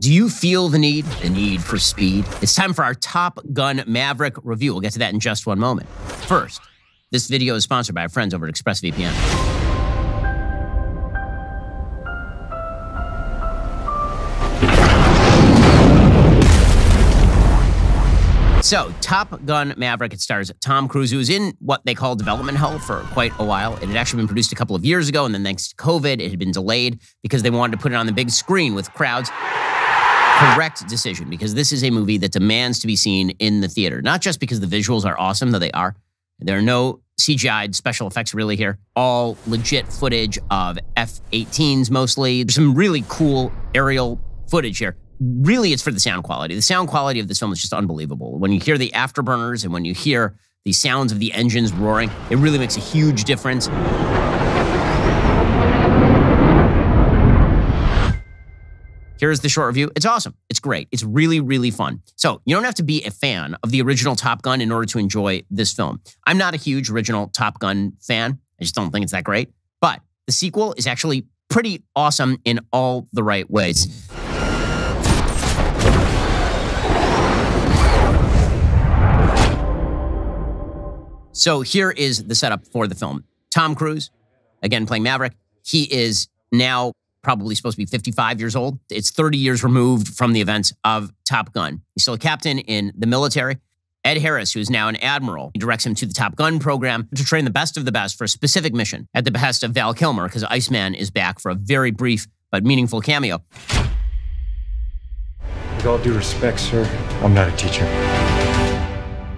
Do you feel the need? The need for speed? It's time for our Top Gun Maverick review. We'll get to that in just one moment. First, this video is sponsored by our friends over at ExpressVPN. So, Top Gun Maverick, it stars Tom Cruise, who was in what they call development hell for quite a while. It had actually been produced a couple of years ago, and then thanks to COVID, it had been delayed because they wanted to put it on the big screen with crowds. Correct decision, because this is a movie that demands to be seen in the theater, not just because the visuals are awesome, though they are. There are no CGI special effects really here. All legit footage of F 18s mostly. There's some really cool aerial footage here really it's for the sound quality. The sound quality of this film is just unbelievable. When you hear the afterburners and when you hear the sounds of the engines roaring, it really makes a huge difference. Here's the short review. It's awesome. It's great. It's really, really fun. So, you don't have to be a fan of the original Top Gun in order to enjoy this film. I'm not a huge original Top Gun fan. I just don't think it's that great. But the sequel is actually pretty awesome in all the right ways. So here is the setup for the film. Tom Cruise, again playing Maverick, he is now probably supposed to be 55 years old. It's 30 years removed from the events of Top Gun. He's still a captain in the military. Ed Harris, who is now an admiral, he directs him to the Top Gun program to train the best of the best for a specific mission at the behest of Val Kilmer, because Iceman is back for a very brief but meaningful cameo. With all due respect, sir, I'm not a teacher.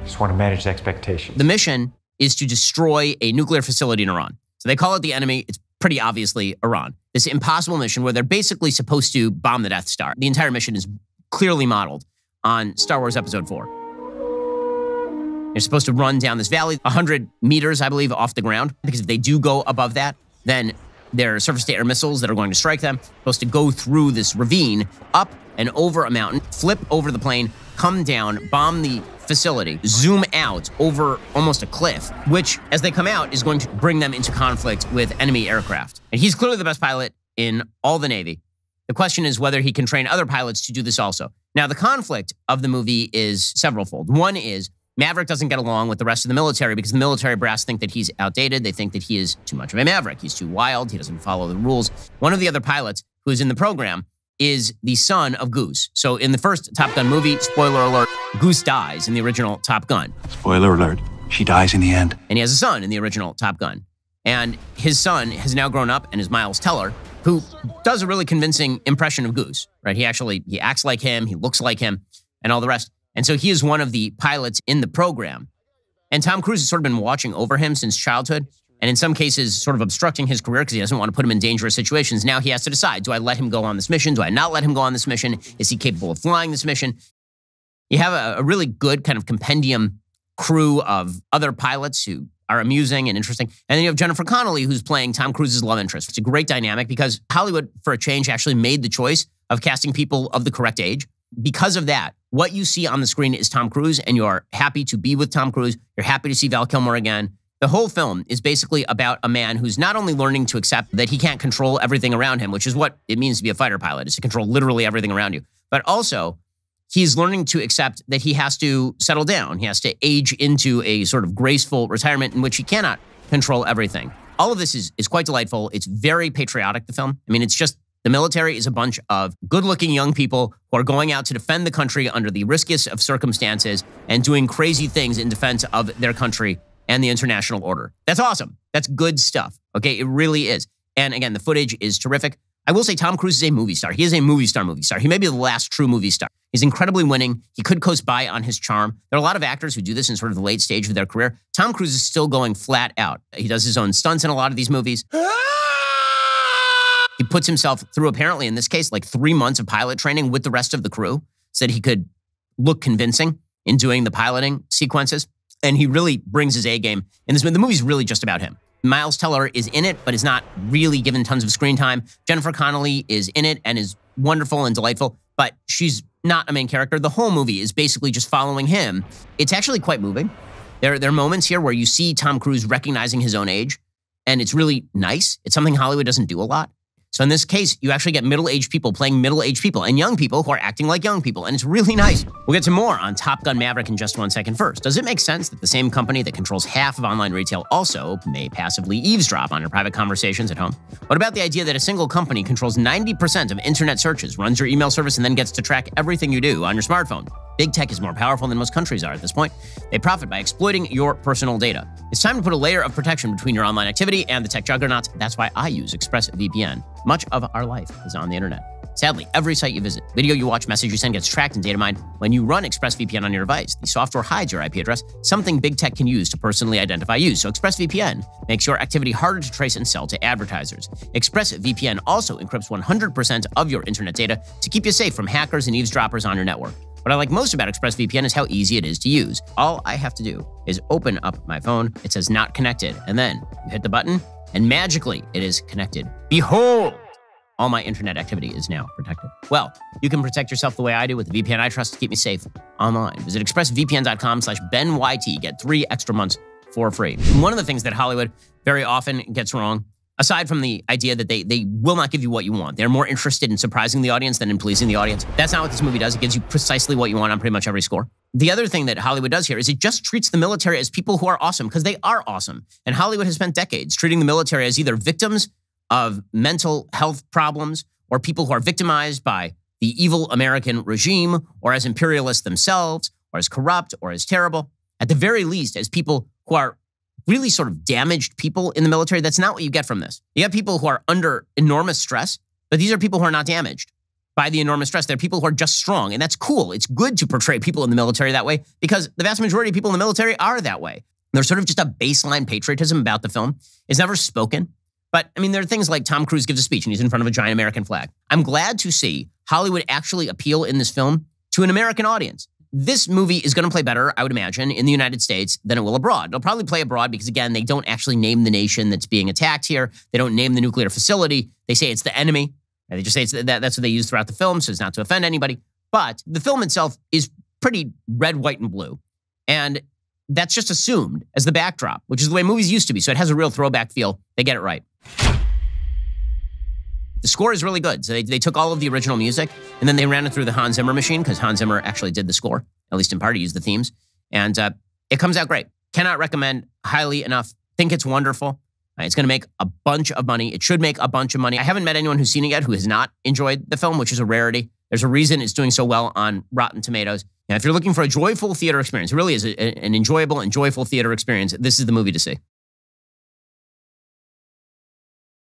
Just want to manage expectations. The mission is to destroy a nuclear facility in Iran. So they call it the enemy. It's pretty obviously Iran. This impossible mission where they're basically supposed to bomb the Death Star. The entire mission is clearly modeled on Star Wars Episode 4. They're supposed to run down this valley 100 meters, I believe, off the ground. Because if they do go above that, then there are surface to air missiles that are going to strike them. Supposed to go through this ravine, up and over a mountain, flip over the plane, come down, bomb the facility, zoom out over almost a cliff, which, as they come out, is going to bring them into conflict with enemy aircraft. And he's clearly the best pilot in all the Navy. The question is whether he can train other pilots to do this also. Now, the conflict of the movie is severalfold. One is Maverick doesn't get along with the rest of the military because the military brass think that he's outdated. They think that he is too much of a maverick. He's too wild. He doesn't follow the rules. One of the other pilots who's in the program is the son of Goose. So in the first Top Gun movie, spoiler alert, Goose dies in the original Top Gun. Spoiler alert, she dies in the end. And he has a son in the original Top Gun. And his son has now grown up and is Miles Teller, who does a really convincing impression of Goose, right? He actually he acts like him, he looks like him, and all the rest. And so he is one of the pilots in the program. And Tom Cruise has sort of been watching over him since childhood and in some cases sort of obstructing his career because he doesn't want to put him in dangerous situations. Now he has to decide do I let him go on this mission? Do I not let him go on this mission? Is he capable of flying this mission? You have a, a really good kind of compendium crew of other pilots who are amusing and interesting. And then you have Jennifer Connelly, who's playing Tom Cruise's love interest. It's a great dynamic because Hollywood, for a change, actually made the choice of casting people of the correct age. Because of that, what you see on the screen is Tom Cruise, and you're happy to be with Tom Cruise. You're happy to see Val Kilmer again. The whole film is basically about a man who's not only learning to accept that he can't control everything around him, which is what it means to be a fighter pilot, is to control literally everything around you, but also he's learning to accept that he has to settle down. He has to age into a sort of graceful retirement in which he cannot control everything. All of this is, is quite delightful. It's very patriotic, the film. I mean, it's just the military is a bunch of good looking young people who are going out to defend the country under the riskiest of circumstances and doing crazy things in defense of their country and the international order. That's awesome. That's good stuff. Okay, it really is. And again, the footage is terrific. I will say Tom Cruise is a movie star. He is a movie star movie star. He may be the last true movie star. He's incredibly winning. He could coast by on his charm. There are a lot of actors who do this in sort of the late stage of their career. Tom Cruise is still going flat out. He does his own stunts in a lot of these movies. Puts himself through, apparently, in this case, like three months of pilot training with the rest of the crew that he could look convincing in doing the piloting sequences and he really brings his A game in this. The movie's really just about him. Miles Teller is in it, but is not really given tons of screen time. Jennifer Connelly is in it and is wonderful and delightful, but she's not a main character. The whole movie is basically just following him. It's actually quite moving. There, there are moments here where you see Tom Cruise recognizing his own age, and it's really nice. It's something Hollywood doesn't do a lot. So in this case, you actually get middle aged people playing middle aged people and young people who are acting like young people. And it's really nice. We'll get to more on Top Gun Maverick in just one second first. Does it make sense that the same company that controls half of online retail also may passively eavesdrop on your private conversations at home? What about the idea that a single company controls 90% of internet searches, runs your email service, and then gets to track everything you do on your smartphone? Big tech is more powerful than most countries are at this point. They profit by exploiting your personal data. It's time to put a layer of protection between your online activity and the tech juggernauts. That's why I use ExpressVPN. Much of our life is on the internet. Sadly, every site you visit, video you watch, message you send gets tracked and data mined. When you run ExpressVPN on your device, the software hides your IP address, something big tech can use to personally identify you. So ExpressVPN makes your activity harder to trace and sell to advertisers. ExpressVPN also encrypts 100% of your internet data to keep you safe from hackers and eavesdroppers on your network. What I like most about ExpressVPN is how easy it is to use. All I have to do is open up my phone, it says not connected, and then you hit the button, and magically it is connected. Behold! All my internet activity is now protected. Well, you can protect yourself the way I do with the VPN I trust to keep me safe online. Visit expressvpn.com slash BenYT. Get three extra months for free. One of the things that Hollywood very often gets wrong aside from the idea that they they will not give you what you want. They're more interested in surprising the audience than in pleasing the audience. That's not what this movie does. It gives you precisely what you want on pretty much every score. The other thing that Hollywood does here is it just treats the military as people who are awesome because they are awesome. And Hollywood has spent decades treating the military as either victims of mental health problems or people who are victimized by the evil American regime or as imperialists themselves or as corrupt or as terrible. At the very least, as people who are really sort of damaged people in the military. That's not what you get from this. You have people who are under enormous stress, but these are people who are not damaged by the enormous stress. They're people who are just strong. And that's cool. It's good to portray people in the military that way because the vast majority of people in the military are that way. There's sort of just a baseline patriotism about the film. It's never spoken. But I mean, there are things like Tom Cruise gives a speech and he's in front of a giant American flag. I'm glad to see Hollywood actually appeal in this film to an American audience this movie is going to play better, I would imagine, in the United States than it will abroad. It'll probably play abroad because, again, they don't actually name the nation that's being attacked here. They don't name the nuclear facility. They say it's the enemy. And They just say it's that, that's what they use throughout the film, so it's not to offend anybody. But the film itself is pretty red, white, and blue. And that's just assumed as the backdrop, which is the way movies used to be. So it has a real throwback feel. They get it right. Score is really good. So they, they took all of the original music and then they ran it through the Hans Zimmer machine because Hans Zimmer actually did the score, at least in part. He used the themes. And uh, it comes out great. Cannot recommend highly enough. Think it's wonderful. Uh, it's going to make a bunch of money. It should make a bunch of money. I haven't met anyone who's seen it yet who has not enjoyed the film, which is a rarity. There's a reason it's doing so well on Rotten Tomatoes. And if you're looking for a joyful theater experience, it really is a, an enjoyable and joyful theater experience, this is the movie to see.